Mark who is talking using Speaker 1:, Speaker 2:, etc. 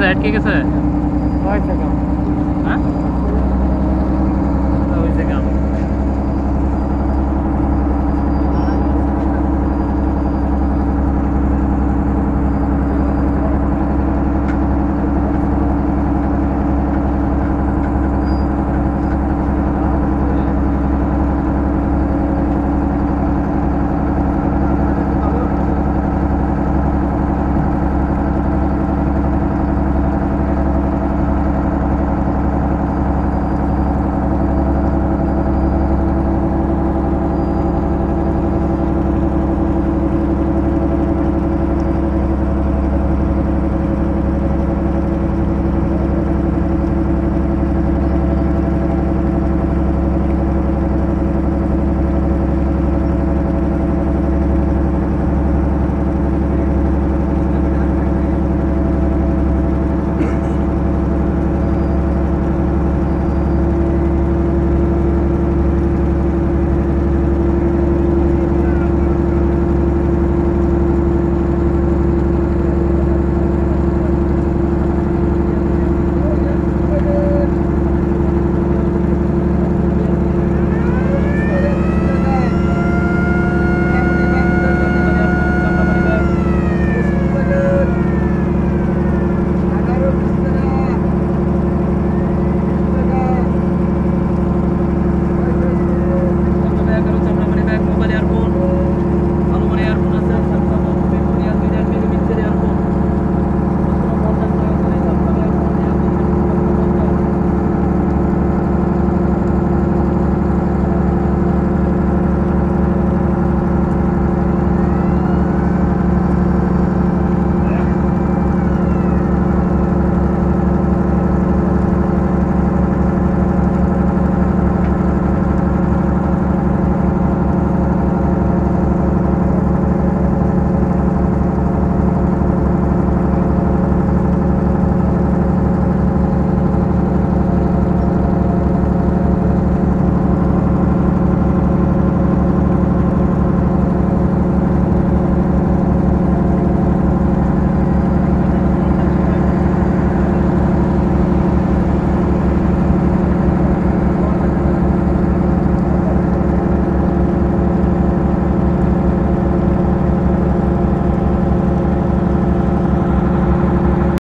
Speaker 1: कैसा है अटके कैसे? है वाइट से हाँ? हाँ से काम।